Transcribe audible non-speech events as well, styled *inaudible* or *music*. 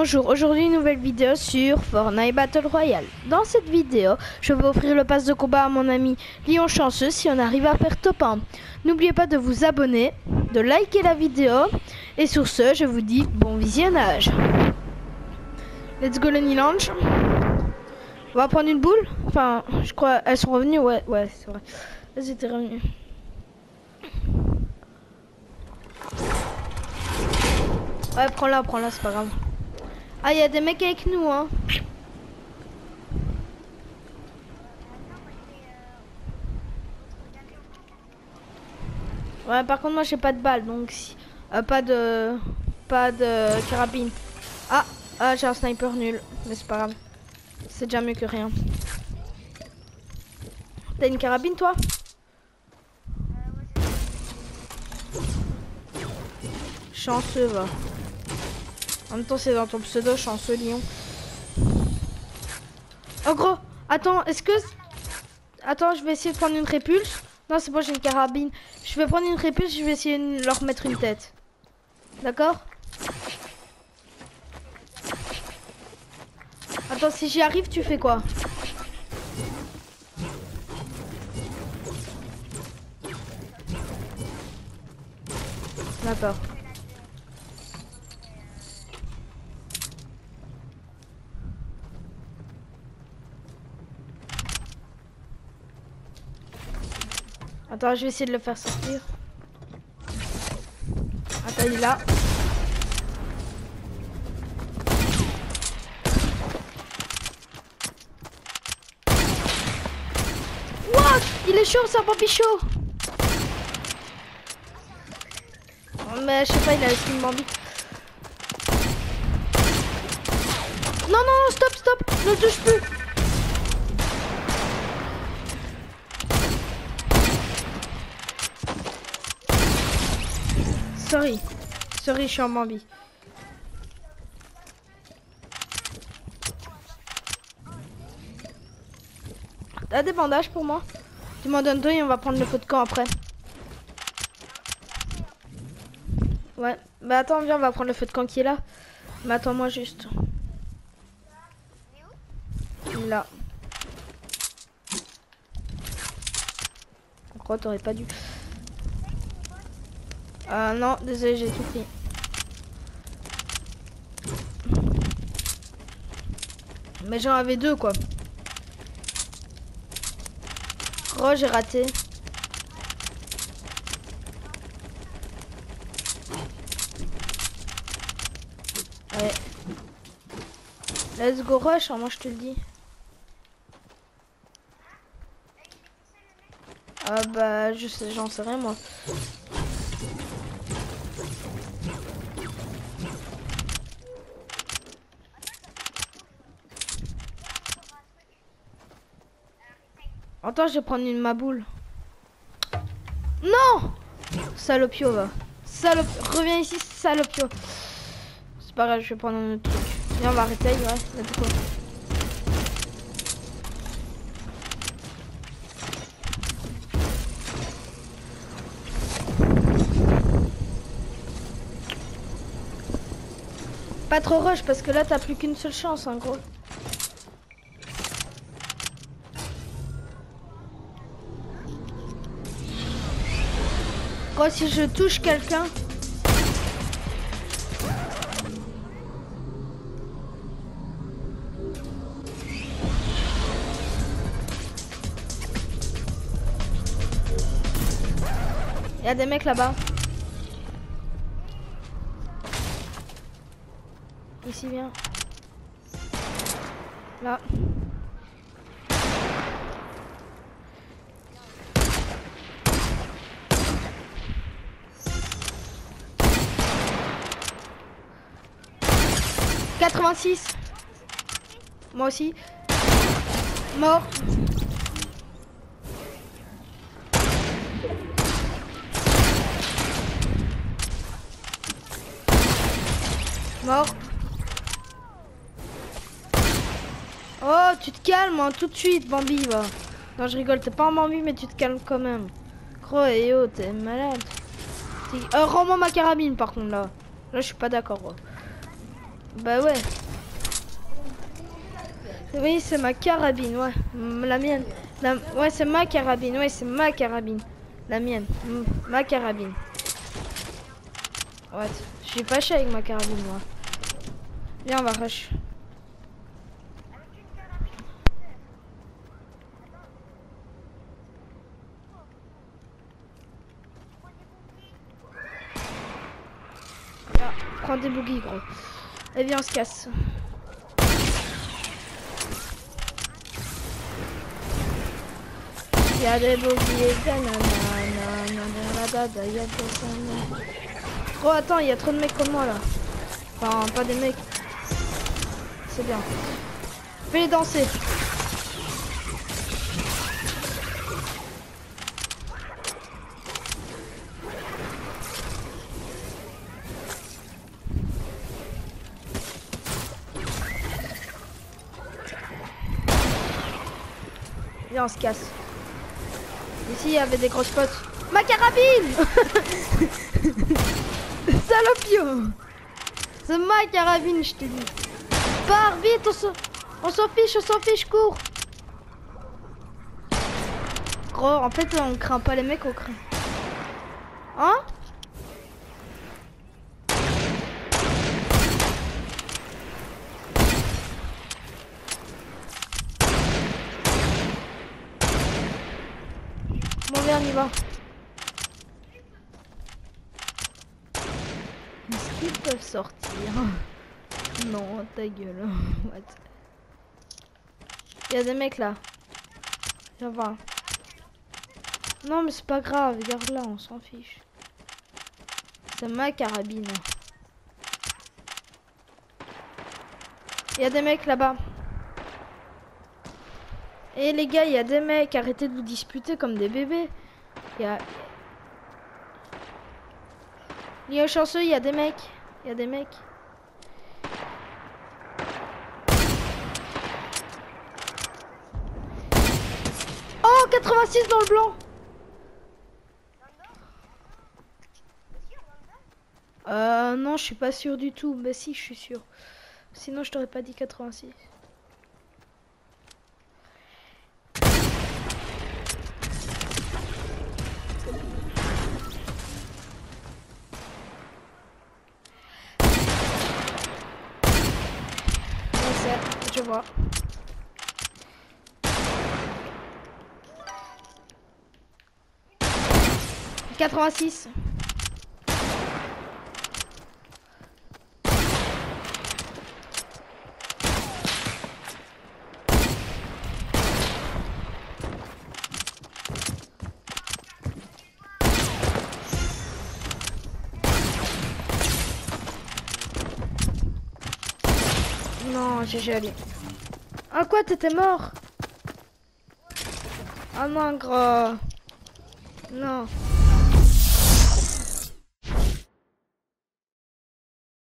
Bonjour, aujourd'hui une nouvelle vidéo sur Fortnite Battle Royale. Dans cette vidéo, je vais offrir le pass de combat à mon ami Lion Chanceux si on arrive à faire top 1. N'oubliez pas de vous abonner, de liker la vidéo et sur ce, je vous dis bon visionnage. Let's go Lenny Lounge. On va prendre une boule Enfin, je crois, elles sont revenues, ouais, ouais, c'est vrai. Elles étaient revenues. Ouais, prends-la, prends-la, c'est pas grave. Ah, il y a des mecs avec nous, hein. Ouais, par contre, moi, j'ai pas de balles, donc si... euh, pas de... Pas de carabine. Ah, ah j'ai un sniper nul, mais c'est pas grave. C'est déjà mieux que rien. T'as une carabine, toi? Chanceux, va. En même temps, c'est dans ton pseudo, chanceux lion. Oh gros, attends, est-ce que... Attends, je vais essayer de prendre une répulse. Non, c'est bon, j'ai une carabine. Je vais prendre une répulse, je vais essayer de leur mettre une tête. D'accord? Attends, si j'y arrive, tu fais quoi? D'accord. Attends, je vais essayer de le faire sortir. Attends, il est là. What? Il est chaud, c'est un Bambi chaud Oh, Mais je sais pas, il a le skin Bambi. Non, non, non, stop, stop Ne touche plus Sorry. Sorry, je suis en Bambi. T'as des bandages pour moi? Tu m'en donnes deux et on va prendre le feu de camp après. Ouais. Bah attends, viens, on va prendre le feu de camp qui est là. Mais attends-moi juste. Là. Pourquoi t'aurais pas dû Ah non, désolé, j'ai tout pris. Mais j'en avais deux quoi. Oh, j'ai raté. Ouais. Let's go rush, hein, moi je te le dis. Ah bah je sais, j'en sais rien moi. Attends, je vais prendre une maboule. Non Salopio va. Salop... Reviens ici, salopio. C'est pas grave, je vais prendre un autre truc. Viens, on va arrêter, ouais. Let's go. Pas trop rush parce que là t'as plus qu'une seule chance en gros. Si je touche quelqu'un. Il y a des mecs là-bas. Ici, viens. Là. « 86 Moi aussi. Mort. Mort. Oh, tu te calmes hein, tout de suite, Bambi, va. Non, je rigole, t'es pas en Bambi, mais tu te calmes quand même. Gros, et oh, t'es malade. Euh, Rends-moi ma carabine, par contre, là. Là, je suis pas d'accord. Bah ouais. Oui, c'est ma carabine, ouais. La mienne. La- Ouais, c'est ma carabine, ouais, c'est ma carabine. La mienne. Ma carabine. Ouais, je suis fâché avec ma carabine, moi. Viens, on va rush. Viens, prends des boogies, gros. Et viens, on se casse. Il y a des nanana. Oh attends, il y a trop de mecs comme moi là. Enfin, pas des mecs. C'est bien. Fais danser. Viens, on se casse. Ici, il y avait des grosses potes. Ma carabine *laughs* Salopio C'est ma carabine, je te dis. Pars vite, on s'en fiche, on s'en fiche, cours Gros, en fait, on craint pas les mecs, on craint. Hein? On y va. Est-ce qu'ils peuvent sortir? Non, ta gueule. *laughs* What? Y a des mecs là. Viens voir. Non, mais c'est pas grave. Regarde là, on s'en fiche. C'est ma carabine. Y a des mecs là-bas. Et les gars, il y a des mecs. Arrêtez de vous disputer comme des bébés. Il y a... Il y chanceux, il y a des mecs. Il y a des mecs. Oh, 86 dans le blanc. Euh, non, je suis pas sûr du tout. Mais si, je suis sûr. Sinon, je t'aurais pas dit 86. Ouais, c'est- Quatre-vingt-six. Non, j'ai allé. Ah quoi, t'étais mort? Ah non, gros. Non.